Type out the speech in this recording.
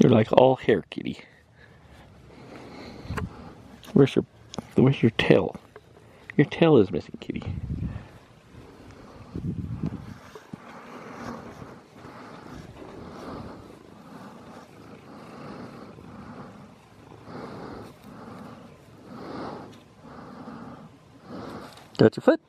You're like all hair, kitty. Where's your where's your tail? Your tail is missing, kitty. Got your foot.